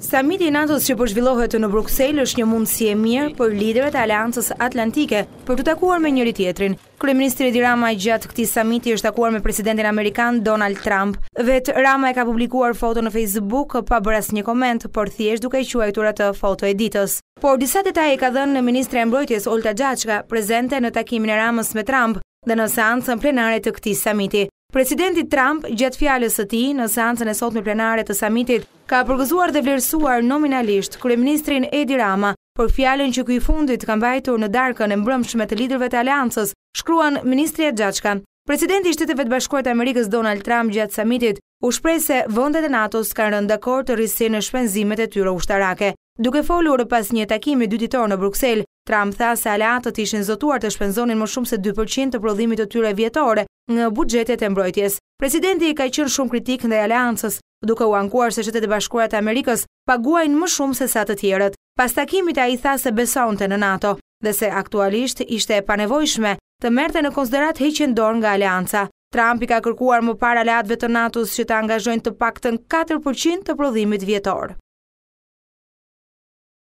Samiti i NATO-s që po zhvillohet në Bruksel është një mundësi e mirë për liderët e Aleancës Atlantike për t'u takuar me njëri tjetrin. Kryeministri Edi Rama gjatë këtij samiti është takuar me presidentin amerikan Donald Trump. Vet Rama e ka publikuar foto në Facebook pa bërë asnjë koment, por thjesht duke e quajtur atë foto e ditës. Por disa detaje ka dhënë ministrja e Mbrojtjes Olta Xhaçka, prezente në takimin e Ramës me Trump dhe në seancën plenare të këtij samiti. Presidenti Trump, gjatë fjalës së tij në seancën e sotme plenare të samitit, ka përgëzuar dhe vlerësuar nominalisht kryeministrin Edi Rama për fjalën që ky i fundit ka mbajtur në darkën e mbrëmshme të liderëve të aleancës, shkruan ministrja Xhaçka. Presidenti i Shteteve të Bashkuara të Amerikës Donald Trump gjatë samitit u shpreh se vendet e NATO-s kanë rënë dakord të rrisin shpenzimet e tyre ushtarake. Duke folur pas një takimi dy ditor në Bruksel, Trump tha se aleatët ishin zotuar të shpenzonin më shumë se dy për qind të prodhimit të tyre vjetor në buxhetet e mbrojtjes. Presidenti ka qenë shumë kritik ndaj aleancës, duke u ankuar se Shtetet e Bashkuara të Amerikës paguajnë më shumë sesa të tjerët. Pas takimit ai tha se besonte në NATO dhe se aktualisht ishte e panevojshme të merrte në konsideratë heqjen dorë nga aleanca. Trump i ka kërkuar më parë aleatëve të NATO-s që të angazhojnë të paktën katër për qind të prodhimit vjetor.